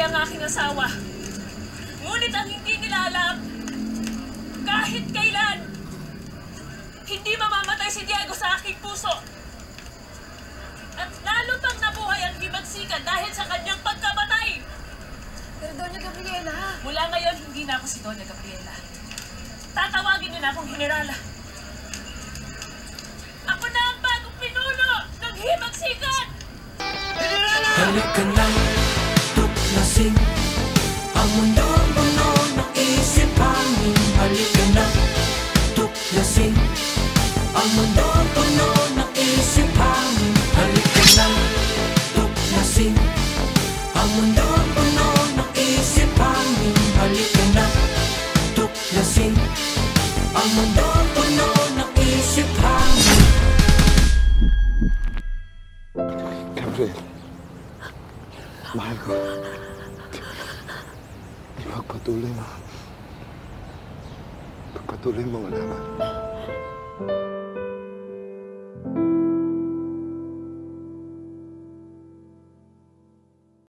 patay ang aking asawa. Ngunit ang hindi nila alam, kahit kailan, hindi mamamatay si Diego sa aking puso. At lalo pang nabuhay ang himagsikan dahil sa kanyang pagkamatay. Pero Doña Gabriela... Mula ngayon, hindi na ako si Doña Gabriela. Tatawagin niyo na akong generala. Ako na ang bagong pinuno ng himagsikan! Halika na! Tuklasin Ang mundo puno ng isip hangin Halika na, tuklasin. Ang mundo puno ng isip hangin Halika na, tuklasin. Ang mundo puno ng isip hangin Halika na, tuklasin. Ang mundo puno ng isip hangin. Gabriel, mahal ko. Ipagpatuloy mo. Pagpatuloy mo laban.